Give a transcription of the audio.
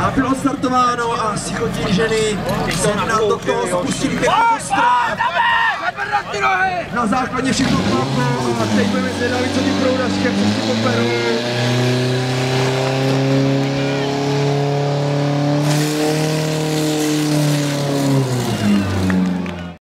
A bylo startováno a sichotí ženy se na do toho spustili pěknou strach. Na základě všechno chlapu a teď budeme zvědaví, co ty proudačky, jak se si poperou.